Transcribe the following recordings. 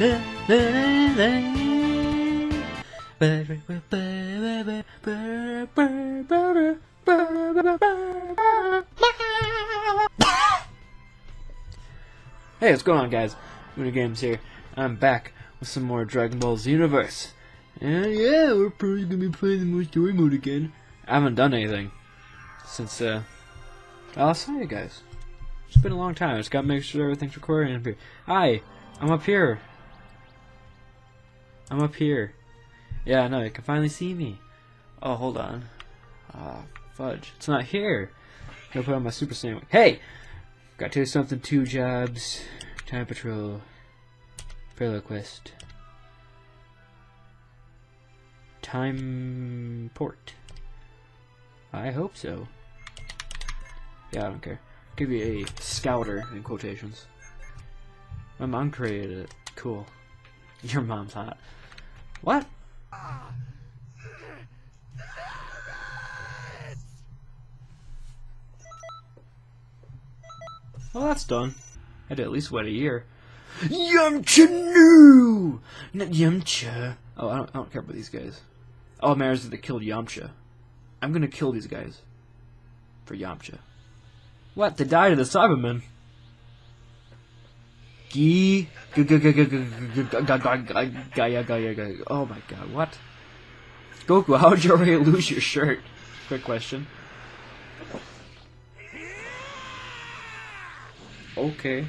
Hey, what's going on, guys? Winter Games here. I'm back with some more Dragon Ball Xenoverse, And yeah, we're probably gonna be playing the more story mode again. I haven't done anything since, uh, I'll tell you guys. It's been a long time. I just gotta make sure everything's recording. Hi, I'm up here. I'm up here. Yeah, no, you can finally see me. Oh, hold on. Ah, fudge. It's not here. Gotta put on my Super Saiyan. Hey! Got to do something, two jobs. Time Patrol. Parallel Quest. Time Port. I hope so. Yeah, I don't care. Give you a scouter in quotations. My mom created it. Cool. Your mom's hot. What? Well, that's done. Had to at least wait a year. Yamcha no! Not Yamcha. Oh, I don't, I don't care about these guys. All matters is they killed Yamcha. I'm gonna kill these guys. For Yamcha. What? They died of the Saibamen. Gee. Oh my god, what? Goku, how did you already lose your shirt? Quick question. Okay.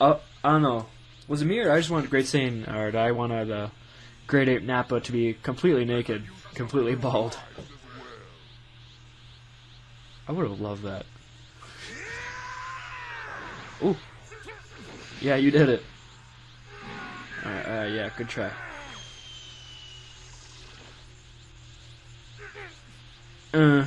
Uh, I don't know. Was it me or I just wanted Great Saiyan, or I wanted uh, Great Ape Nappa to be completely naked, completely bald? I would have loved that. Ooh. Yeah, you did it. Alright, uh, yeah, good try. Uh.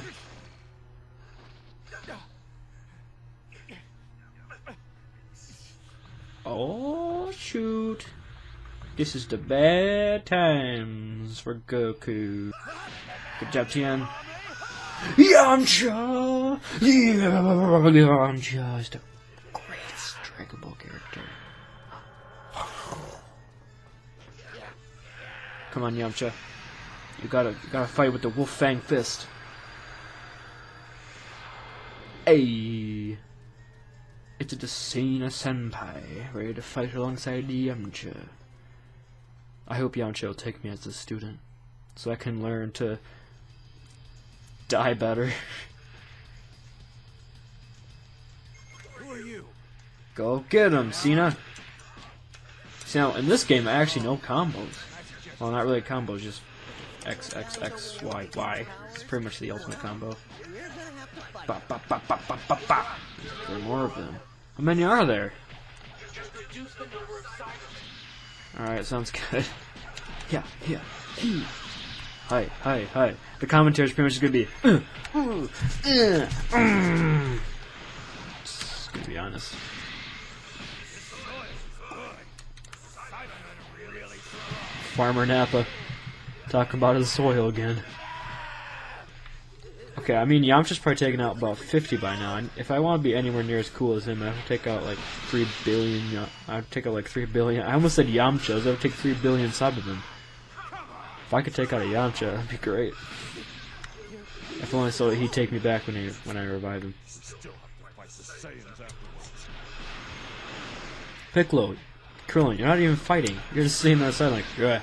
Oh, shoot. This is the bad times for Goku. Good job, Tien. Yamcha! Yamcha Come on, Yamcha. You gotta, you gotta fight with the Wolf Fang Fist. Hey! It's a Desena Senpai, ready to fight alongside Yamcha. I hope Yamcha will take me as a student, so I can learn to die better. Who are you? Go get him, Cena! See, now, in this game, I actually know combos. Well, not really combos, just X, X, X, Y, Y. It's pretty much the ultimate combo. Ba, ba, ba, ba, ba, ba, ba. There are more of them. How many are there? Alright, sounds good. Yeah, yeah. Hi, hi, hi. The commentary is pretty much gonna be. Uh, uh, uh, mm. Just gonna be honest. Farmer Nappa. talking about his soil again. Okay, I mean Yamcha's probably taking out about 50 by now, and if I want to be anywhere near as cool as him, I have to take out like 3 billion. I have to take out like 3 billion. I almost said Yamcha's, I would take 3 billion Saibamen. If I could take out a Yamcha, that'd be great. If only so he'd take me back when he when I revive him. Piccolo, Krillin, you're not even fighting. You're just sitting on the side like, yeah,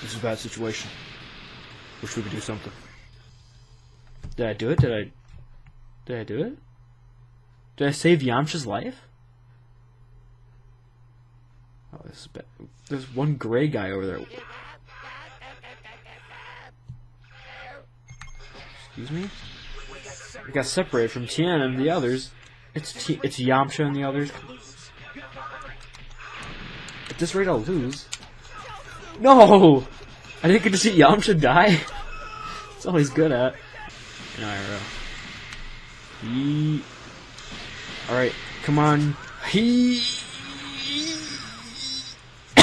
this is a bad situation. Wish we could do something. Did I do it? Did I? Did I do it? Did I save Yamcha's life? Oh, this is bad. There's one gray guy over there. Excuse me? We got separated from Tien and the others. It's T it's Yamcha and the others. At this rate, I'll lose. No! I didn't get to see Yamcha die. That's all he's good at. In IRL. He. Alright, come on. He.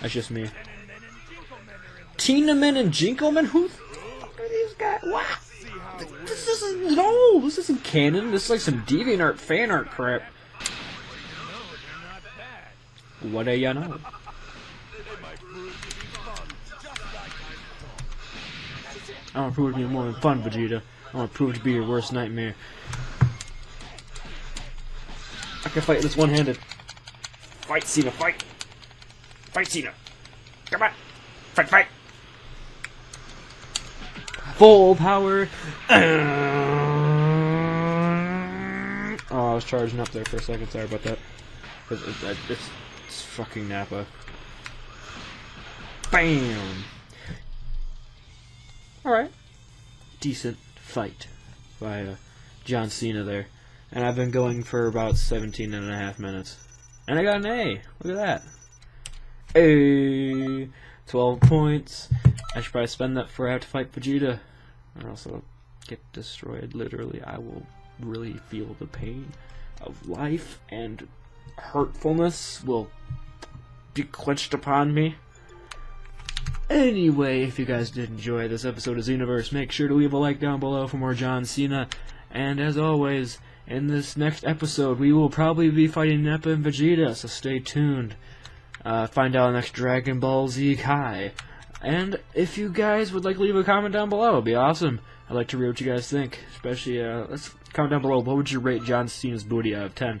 That's just me. Tennenman and Jinkoman? Who the fuck are these guys? What? This isn't. No! This isn't canon. This is like some DeviantArt fan art crap. What do you know? I want to prove to be more than fun, Vegeta. I want to prove to be your worst nightmare. I can fight this one-handed. Fight, Cena, fight! Fight, Cena! Come on! Fight, fight! Full power! Oh, I was charging up there for a second. Sorry about that. It's, it's, it's, it's fucking Nappa. Bam! Alright. Decent fight by uh, John Cena there. And I've been going for about 17 and a half minutes. And I got an A. Look at that. A 12 points. I should probably spend that before I have to fight Vegeta. Or else I'll get destroyed. Literally, I will really feel the pain of life and hurtfulness will be quenched upon me. Anyway, if you guys did enjoy this episode of Xenoverse, make sure to leave a like down below for more John Cena. And as always, in this next episode, we will probably be fighting Nappa and Vegeta, so stay tuned. Uh, find out next Dragon Ball Z Kai. And if you guys would like to leave a comment down below, it'd be awesome. I'd like to read what you guys think. Especially, uh, let's comment down below. What would you rate John Cena's booty out of 10?